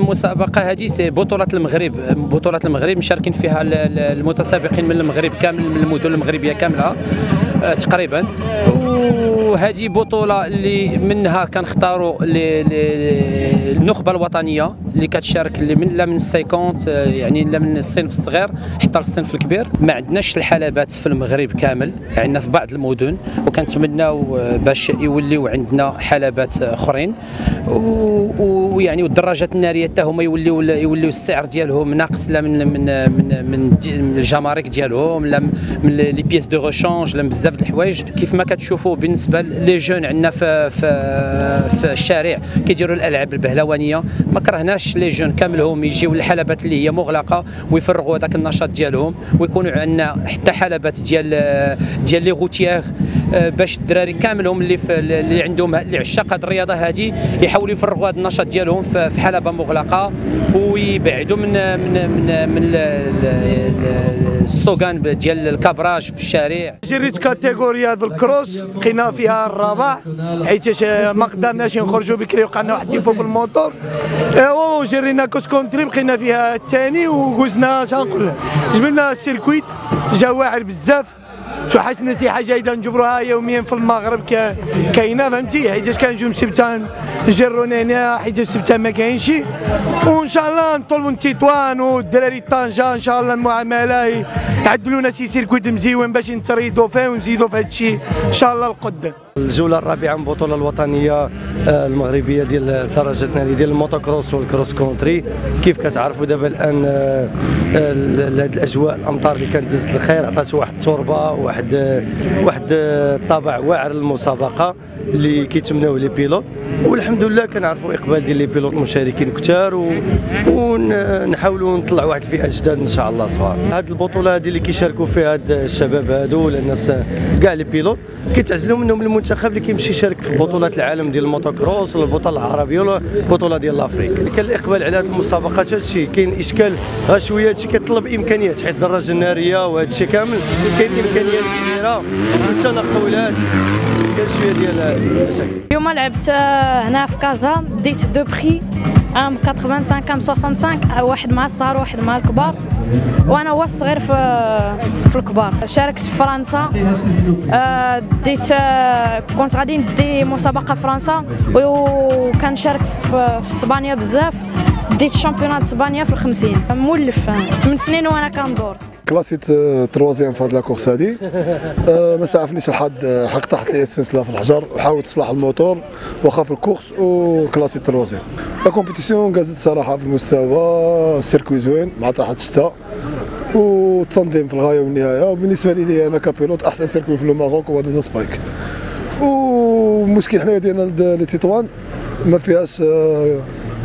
المسابقة هذه سي بطولة المغرب. بطولة المغرب مشاركين فيها المتسابقين من المغرب كامل من المدن المغربية كاملة آه، تقريبا. وهذه بطولة اللي منها كنختاروا النخبة الوطنية اللي كتشارك اللي من لا من 50 آه، يعني لا من الصنف الصغير حتى للصنف الكبير. ما عندناش الحلبات في المغرب كامل عندنا في بعض المدن وكنتمناو آه، باش يوليو عندنا حلبات أخرين. ويعني والدراجات النارية حتى هما يوليو يوليو السعر ديالهم ناقص لا من من من من الجمارك ديالهم لا من les pièces de rechange لا بزاف د الحوايج. كيف ما كتشوفوا بالنسبة les jeunes عندنا في في في الشارع كيديروا الألعاب البهلوانية. ما كرهناش les jeunes كاملهم يجيو للحلبات اللي هي مغلقة ويفرغوا هذاك النشاط ديالهم ويكونوا عندنا حتى حلبات ديال ديال les quartiers آه، باش الدراري كاملهم اللي في اللي عندهم اللي عشاق هذه الرياضة هذه يحاولوا يفرغوا هذا النشاط ديالهم في حلبة مغلقة ويبعدوا من من من, من ال slogan ديال ال cabrage في الشارع. جريت كاتيجوريا الكروس لقينا فيها الرابع حيت ما قدرناش نخرجوا بكري وقعنا واحد فوق الموتور وجرينا cross country بقينا فيها الثاني وقزنا شنقول جبنا السيركويت جا واعر بزاف. شو حسنا شي حاجة اذا نجبروها يوميا في المغرب كاينة فهمتي؟ حيت كنجيو مسبتان نجرونا هنا حيت مسبتان ما كاينش. وإن شاء الله نطلبوا التطوان والدراري طنجه إن شاء الله المعاملة يعدلوا لنا شي سيركويت مزيون باش نتريدوا فيه ونزيدوا في هذا الشيء إن شاء الله القدام الجولة الرابعة من البطوله الوطنية آه، المغربية ديال الدراجات الناريه ديال الموتوكروس والكروس كونتري. كيف كتعرفوا دابا الآن آه، آه، هذه الأجواء الأمطار اللي كانت دزت الخير عطات واحد التربة واحد واحد الطابع واعر للمسابقة اللي كيتمناوه les pilotes. والحمد لله كنعرفوا إقبال ديال les pilotes مشاركين كثار ونحاولوا نطلعوا واحد الفئة جداد إن شاء الله صغار. هذه البطولة هذه اللي كيشاركوا فيها هاد الشباب هادو ولا الناس كاع les pilotes كيتعزلوا منهم المنتخب اللي كيمشي يشارك في بطولات العالم ديال الموتوكروس ولا البطولة العربية ولا البطولة ديال l'Afrique كان الإقبال على هذه المسابقات هذا الشيء كاين إشكال شوية هادشي كيطلب امكانيات حيت الدراجة النارية وهذا الشيء كامل كاين امكانيات كبيرة والتنقلات كاين شوية ديال المشاكل. اليوم لعبت هنا في كازا ديت deux prix عام 85 عام 65 واحد مع الصغار وواحد مع الكبار. وأنا هو الصغير في في الكبار. شاركت في فرنسا. آه، ديت آه، كنت غادي ندي مسابقة فرنسا. وكنشارك في إسبانيا بزاف. ديت championnat إسبانيا في الخمسين. مولف 8 سنين وأنا كندور. كلاسيت troisième في هذه la course هذه أه ما سعفنيش الحظ حق طاحت لي السلسلة في الحجر. حاولت تصلح الموتور واخا في ال course وكلاسيت troisième. la compétition دازت صراحة في المستوى ال circuit زوين ما طاحتش حتى والتنظيم في الغاية والنهاية. وبالنسبة لي أنا ك pilote أحسن circuit في ال Maroc هو داتا سبايك. والمشكل حنايا ديالنا لي تيتوان ما فيهاش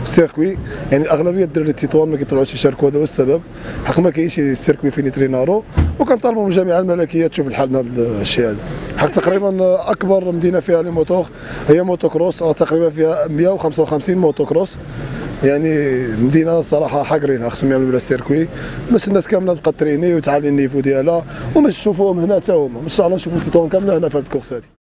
ال circuit يعني الاغلبيه الدراري التطوان ما كيطلعوش يشاركوا هذا هو السبب. حق ما كاينش ال circuit فين يترينارو وكنطالبوا من الجامعة الملكيه تشوف الحل هذا الشيء هذا. حق تقريبا أكبر مدينة فيها les moteurs هي موتوكروس تقريبا فيها 155 موتوكروس يعني مدينة صراحة حقرين خصهم يعملوا لها ال circuit. باش الناس كاملة تبقى تريني وتعلي ال niveau ديالها وما تشوفوهم هنا حتى هما. إن شاء الله نشوفوا تطوان كاملة هنا في هذه الكورس هذه